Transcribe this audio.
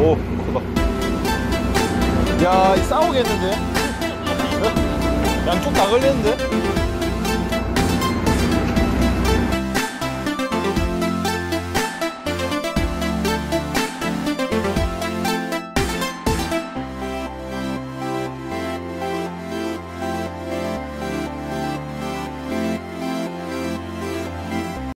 오 대박. 야 싸우겠는데? 양쪽 다 걸렸는데?